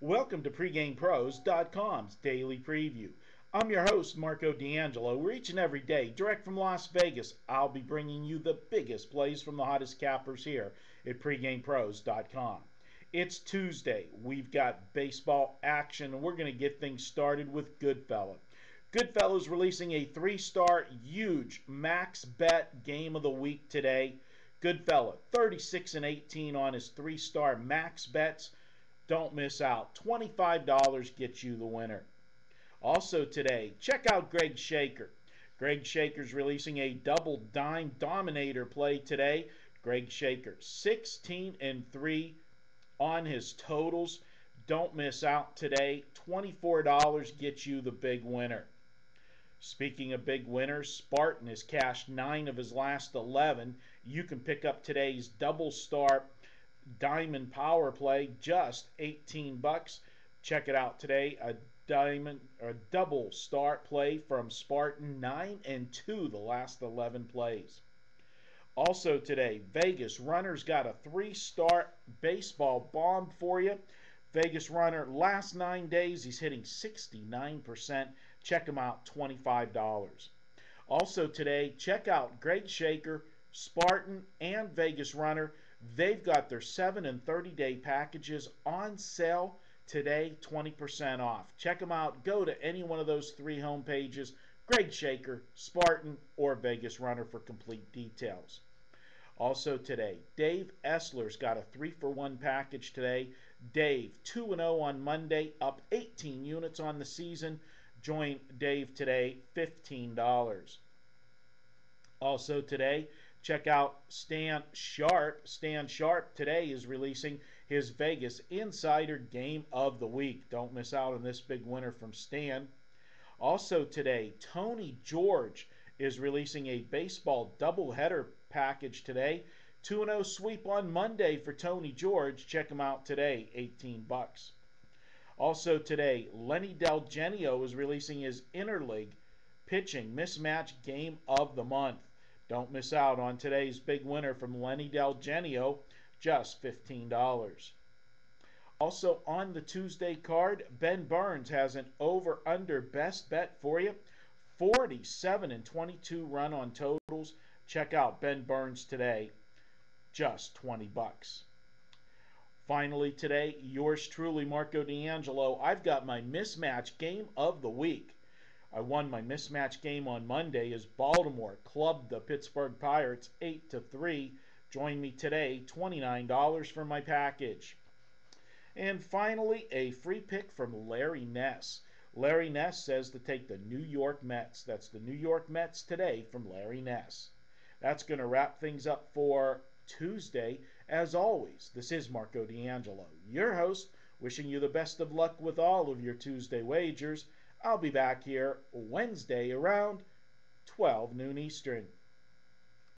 Welcome to PregamePros.com's daily preview. I'm your host, Marco D'Angelo. Where each and every day, direct from Las Vegas, I'll be bringing you the biggest plays from the hottest cappers here at PregamePros.com. It's Tuesday. We've got baseball action, and we're going to get things started with Goodfellow. Goodfellas releasing a three-star huge max bet game of the week today. Goodfellow, 36 and 18 on his three-star max bets. Don't miss out. $25 gets you the winner. Also today, check out Greg Shaker. Greg Shaker's releasing a double dime dominator play today. Greg Shaker, 16 and 3 on his totals. Don't miss out today. $24 gets you the big winner. Speaking of big winners, Spartan has cashed 9 of his last 11. You can pick up today's double star diamond power play just 18 bucks. Check it out today. A diamond a double start play from spartan 9 and 2 the last 11 plays. Also today vegas runners got a three star baseball bomb for you. Vegas runner last nine days he's hitting 69% check him out $25 also today check out greg shaker Spartan and Vegas Runner. They've got their 7 and 30 day packages on sale today, 20% off. Check them out. Go to any one of those three home pages Greg Shaker, Spartan, or Vegas Runner for complete details. Also today, Dave Essler's got a 3 for 1 package today. Dave, 2 0 on Monday, up 18 units on the season. Join Dave today, $15. Also today, check out Stan Sharp. Stan Sharp today is releasing his Vegas Insider Game of the Week. Don't miss out on this big winner from Stan. Also today, Tony George is releasing a baseball doubleheader package today. 2-0 sweep on Monday for Tony George. Check him out today, 18 bucks. Also today, Lenny Del Genio is releasing his interleague pitching mismatch game of the month. Don't miss out on today's big winner from Lenny Del Genio, just $15. Also on the Tuesday card, Ben Burns has an over under best bet for you. 47 and 22 run on totals. Check out Ben Burns today, just 20 bucks. Finally today, yours truly, Marco D'Angelo. I've got my mismatch game of the week. I won my mismatch game on Monday as Baltimore clubbed the Pittsburgh Pirates 8 to 3. Join me today, $29 for my package. And finally, a free pick from Larry Ness. Larry Ness says to take the New York Mets. That's the New York Mets today from Larry Ness. That's going to wrap things up for Tuesday. As always, this is Marco D'Angelo, your host, wishing you the best of luck with all of your Tuesday wagers. I'll be back here Wednesday around 12 noon Eastern.